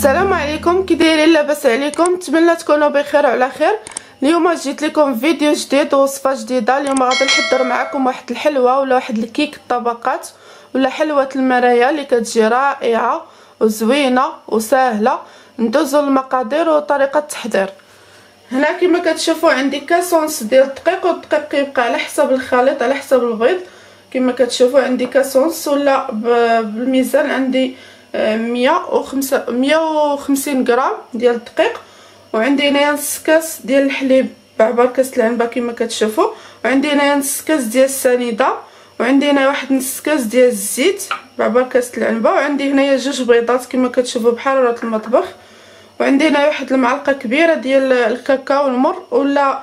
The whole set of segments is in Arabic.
السلام عليكم. كي دايرين لاباس عليكم. نتمنى تكونوا بخير وعلى خير. اليوم جيت لكم فيديو جديد ووصفه جديدة. اليوم غادي نحضر معكم واحد الحلوة ولا واحد الكيك الطبقات ولا حلوة المرايا اللي كتجي رائعة وزوينة وسهله ندوزو المقادير وطريقة التحضير. هنا كما كتشوفوا عندي كاس ونص ديال الدقيق والدقيق كيبقى على حسب الخليط على حسب البيض. كما كتشوفوا عندي كاس ونص ولا بالميزان عندي مية وخمسة مية وخمسين غرام ديال الدقيق وعندي هنايا نص كاس ديال الحليب بعبر كاس العنبة كما كتشوفوا وعندي هنايا نص كاس ديال السنيدة وعندي هنا واحد نص كاس ديال الزيت بعبر كاس العنبة وعندي هنايا جوج بيضات كما كتشوفوا بحراره المطبخ وعندي هنا واحد المعلقة كبيرة ديال الكاكاو المر ولا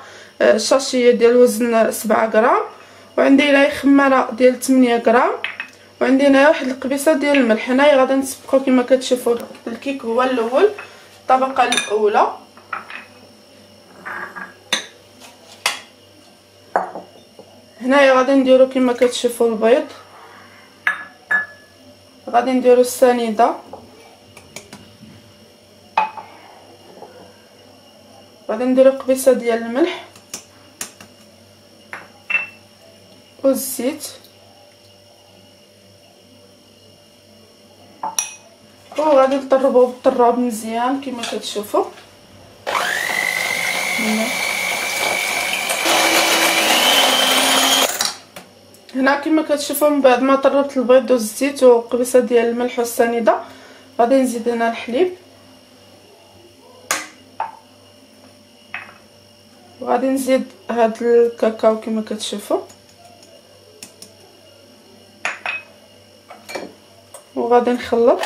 شاشية ديال وزن سبعة غرام وعندي هنا خمارة ديال 8 غرام وعندي هنا واحد القبيصة ديال الملح. هنايا غادي نسبقو كما كتشوفوا الكيك هو الأول الطبقة الأولى. هنايا غادي نديرو كما كتشوفوا البيض. غادي نديرو السنيدة. غادي نديرو قبيصة ديال الملح. والزيت وغادي نطربو بالطراب مزيان كما كتشوفوا هنا. كما كتشوفوا من بعد ما طربت البيض والزيت وقبيصة ديال الملح والسنيدة. غادي نزيد هنا الحليب. وغادي نزيد هاد الكاكاو كما كتشوفوا وغادي نخلط.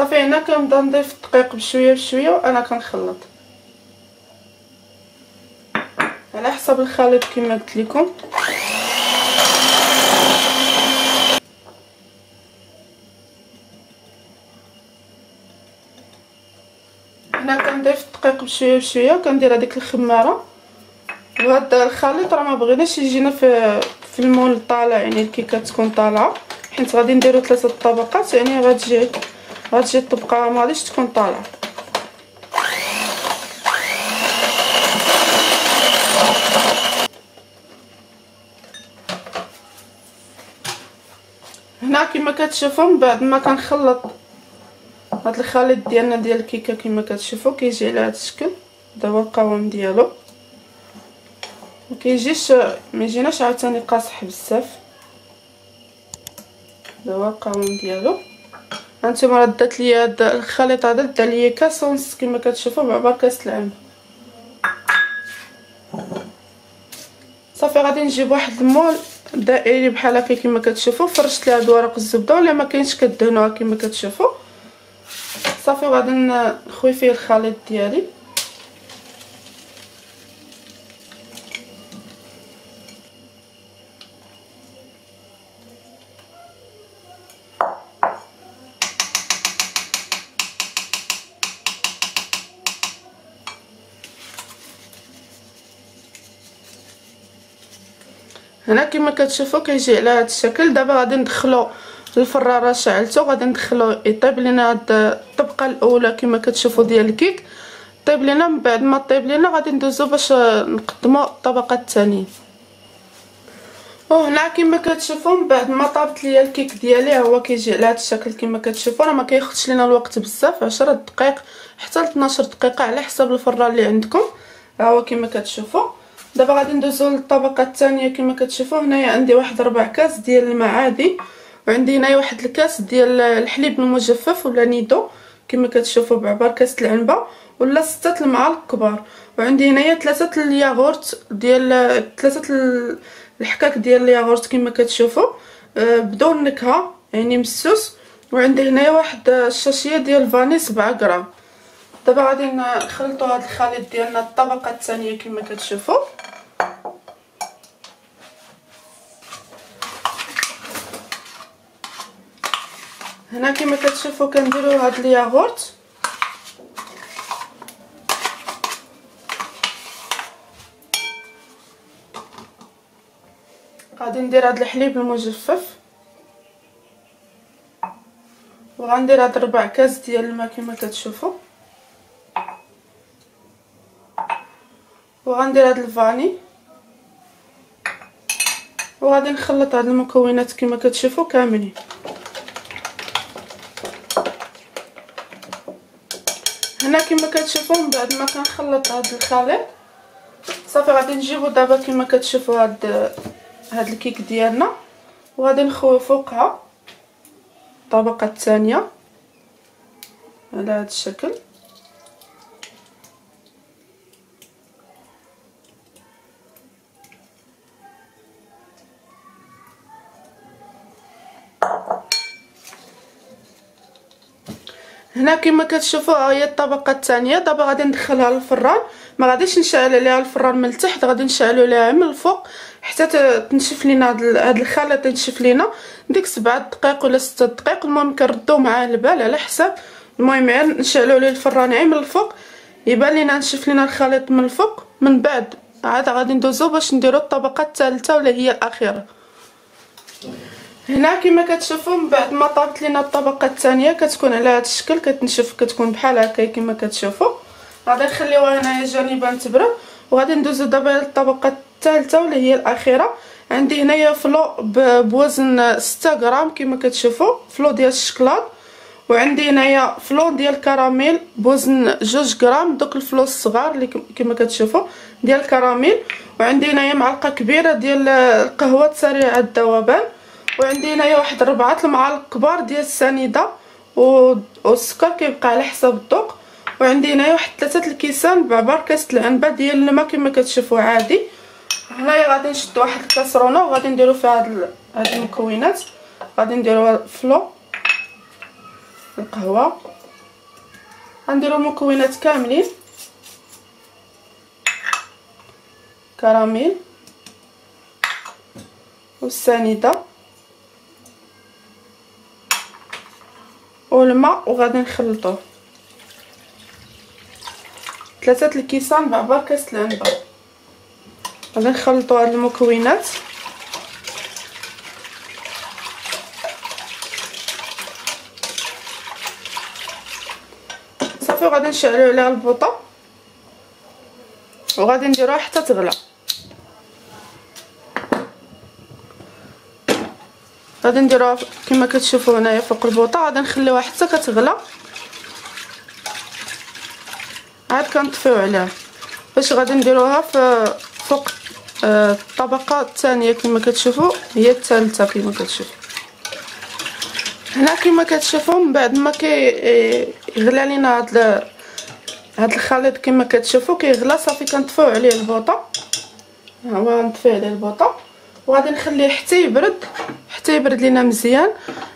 صافي هنا كنبدا نضيف الدقيق بشوية بشوية وأنا كنخلط. على حسب الخليط كما قلت لكم. هنا كنضيف الدقيق بشوية بشوية كندير هذيك الخمارة. وهذا الخليط راه ما بغيناش يجينا في في المول طالع يعني الكيكه تكون طالعة. حيت غادي نديرو ثلاثة طبقات يعني غتجي. غتجي الطبقة ما غاديش تكون طالعة. هنا كما كتشوفوا من بعد ما كنخلط هاد الخليط ديالنا ديال الكيكة كما كتشوفوا كيجي على هذا الشكل. هذا هو القوام ديالو. ما كيجيش ما يجيناش عاوتاني قاصح بزاف. هذا هو القوام ديالو. هانتوما راه دات ليا هاد الخليط هذا دا ليا كاس ونص كما كتشوفوا بعبر كاس العنب صافي غادي نجيب واحد المول دائري بحال هكا كما كتشوفوا فرشت ليه هاد ورق الزبده ولا ما كاينش كدهنوها كما كتشوفوا صافي غادي نخوي فيه الخليط ديالي هنا كما كتشوفوا كيجي على هذا الشكل. دابا غادي ندخلو الفراره شعلته غادي ندخلو يطيب لينا هاد الطبقة الأولى كما كتشوفوا ديال الكيك. طيب لينا من بعد ما طيب لينا غادي ندوزو باش نقدموا الطبقة الثانية. وهنا كما كتشوفوا من بعد ما طابت ليا الكيك ديالي هو كيجي على هذا الشكل كما كتشوفوا راه ما كياخذش لينا الوقت بزاف 10 دقائق حتى ل 12 دقيقة على حسب الفران اللي عندكم. ها هو كما كتشوفوا دابا غادي ندوزو للطبقة الثانية كما كتشوفوا هنايا عندي واحد ربع كاس ديال الماء عادي وعندي هنايا واحد الكاس ديال الحليب المجفف ولا نيدو كما كتشوفوا بعبر كاس العنبة ولا ستة المعالق كبار وعندي هنايا ثلاثة الياغورت ديال ثلاثة الحكاك ديال الياغورت كما كتشوفوا آه، بدون نكهة يعني مسوس. وعندي هنايا واحد الشاشية ديال الفاني 7 غرام. دابا غادي نخلطوا هذا الخليط ديالنا الطبقة الثانية كما كتشوفوا هنا كما كتشوفوا كنديروا هاد الياغورت. غادي ندير هاد الحليب المجفف. وغندير هاد ربع كاس ديال الماء كما كتشوفوا وغندير هاد الفاني. وغادي نخلط هاد المكونات كما كتشوفوا كاملين. هنا كما كتشوفوا من بعد ما كنخلط هاد الخليط صافي غادي نجيبو دابا كما كتشوفوا هاد هاد الكيك ديالنا. وغادي نخوي فوقها الطبقه الثانية على هاد الشكل. هنا كما كتشوفوا هي الطبقة الثانية. دابا غادي ندخلها للفران. ما غاديش نشعل عليها الفران من التحت غادي نشعلو عليها من الفوق حتى تنشف لينا هاد الخليط ينشف لينا. ديك سبعة دقائق ولا ستة دقائق المهم كنردو معاه البال على حساب. المهم غير نشعلو عليه الفران عين من الفوق. يبان لينا نشف لينا الخليط من الفوق. من بعد عاد غادي ندوزو باش نديرو الطبقة الثالثة ولا هي الأخيرة. هنا كما كتشوفوا من بعد ما طابت لينا الطبقة الثانية كتكون على هذا الشكل كتنشف كتكون بحال هكا كما كتشوفوا غادي نخليوها هنايا جانبا تبرد وغادي ندوزو دابا للطبقة الثالثه ولا هي الأخيرة. عندي هنايا flan بوزن 6 غرام كما كتشوفوا flan ديال الشكلاط وعندي هنايا flan ديال الكراميل بوزن جوج غرام دوك ال flan الصغار اللي كما كتشوفوا ديال الكراميل وعندي هنايا معلقة كبيرة ديال القهوة سريعه الذوبان وعندي هنايا واحد ربعة المعالق كبار ديال السنيدة والسكر كيبقى على حسب الذوق. وعندي هنايا واحد ثلاثة الكيسان بعبار كاسه العنبه ديال الماء كما كتشوفوا عادي. هنايا غادي نشد واحد الكاسرونة وغادي نديرو فيها هاد هاد المكونات. غادي نديرو فلو القهوة. غنديرو المكونات كاملين. كراميل. والسنيدة. والماء وغادي نخلطوه ثلاثة الكيسان بعبار كاس العنبه غادي نخلطوا هاد المكونات. صافي غادي نشعلوا عليها البوطة. وغادي نديروها حتى تغلى. غادي نديروها كما كتشوفوا هنايا فوق البوطة. غادي نخليوها حتى كتغلى. عاد كنطفيو عليها. باش غادي نديروها في فوق آه الطبقة الثانية كما كتشوفوا هي الثالثة كما كتشوفوا هنا كما كتشوفوا من بعد ما كيغلى لينا هاد هاد الخليط كما كتشوفوا كيغلى صافي كنطفيو عليه البوطة. ها هو نطفي عليه البوطة. وغادي نخليه حتى يبرد. يبرد لينا مزيان.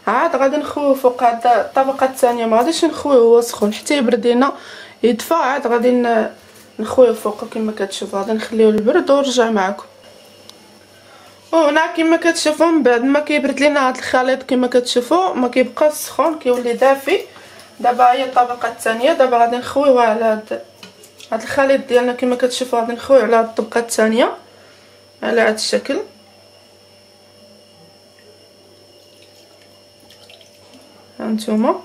عاد غادي نخويو فوق هاد الطبقه الثانية ما غاديش نخويو هو سخون. حتى يبرد لينا يدفى عاد غادي نخويو فوق كما كتشوفوا غادي نخليوه البرد ونرجع معكم وهنا كما كتشوفوا من بعد ما كيبرد لينا هاد الخليط كما كتشوفوا ما كيبقاش سخون كيولي دافي. دابا هي الطبقة الثانية. دابا غادي نخويوها على هاد هاد الخليط ديالنا كما كتشوفوا غادي نخويو على الطبقة الثانية على هاد الشكل. هانتوما.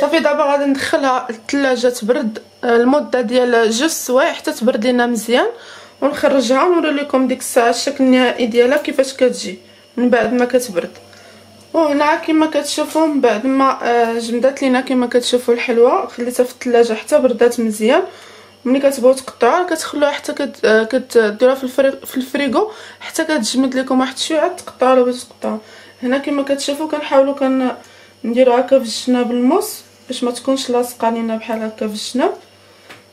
صافي دابا غادي ندخلها للثلاجة تبرد المدة ديال جوج سوايع حتى تبرد لينا مزيان. ونخرجها ونوري لكم ديك الساعة الشكل النهائي ديالها كيفاش كتجي من بعد ما كتبرد. وهنا كما كتشوفوا من بعد ما آه، جمدات لينا كما كتشوفوا الحلوه خليتها في الثلاجة حتى بردات مزيان. ملي كتبغيو تقطعوها كتخلوها حتى. آه، كديروها في, الفريق في الفريغو حتى كتجمد لكم واحد شوية عاد تقطعوها باش تقطعوها. هنا كما كتشوفوا كنحاولوا كن نديرو هكا في الجناب الموس باش ما تكونش لاصقة لينا بحال هكا في الجناب.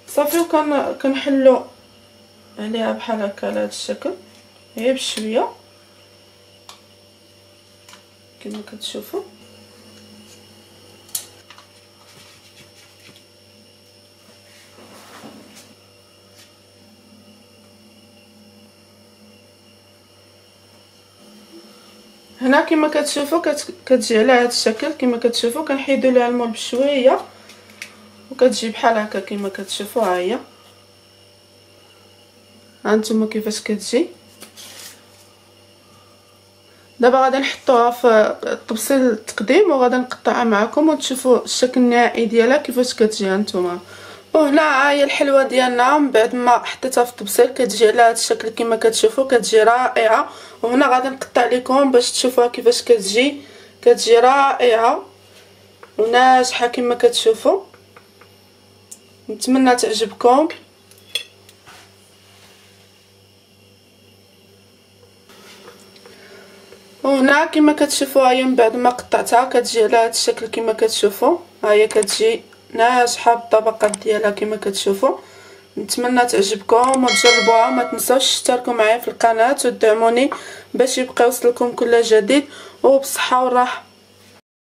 صافي وكن كنحلو عليها بحال هكا على هذا الشكل. غير بشوية. كما كتشوفوا هنا كما كتشوفوا كتجي على هذا الشكل كما كتشوفوا كنحيدوا لها الماء بشويه وكتجي بحال هكا كما كتشوفوا ها هي. هانتوما كيفاش كتجي. دابا غادي نحطوها في الطبسيل التقديم وغادي نقطعها معكم وتشوفوا الشكل النهائي ديالها كيفاش كتجي هانتوما وهنا هي الحلوة ديالنا. من بعد ما حطيتها في الطبسيل كتجي على هذا الشكل كما كتشوفوا كتجي رائعة. وهنا غادي نقطع لكم باش تشوفوها كيفاش كتجي. كتجي رائعة وناجحة كما كتشوفوا نتمنى تعجبكم. وهنا كما كتشوفوا هي من بعد ما قطعتها كتجي على هذا الشكل كما كتشوفوا ها هي كتجي ناجحه بالطبقات ديالها كما كتشوفوا. نتمنى تعجبكم. وتجربوها. ما تنساوش تشتركوا معايا في القناة وتدعموني باش يبقى يوصلكم كل جديد. وبصحه وراحه